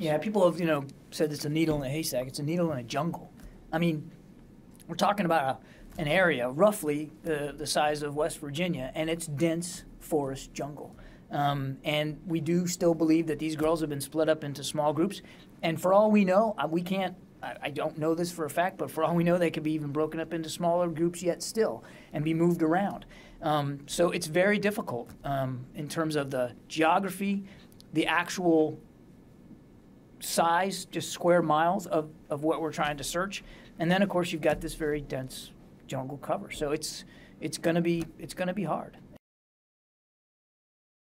Yeah, people have you know said it's a needle in a haystack. It's a needle in a jungle. I mean, we're talking about a, an area roughly the, the size of West Virginia, and it's dense forest jungle. Um, and we do still believe that these girls have been split up into small groups. And for all we know, we can't, I, I don't know this for a fact, but for all we know, they could be even broken up into smaller groups yet still and be moved around. Um, so it's very difficult um, in terms of the geography, the actual size, just square miles of, of what we're trying to search. And then, of course, you've got this very dense jungle cover. So it's, it's going to be it's going to be hard.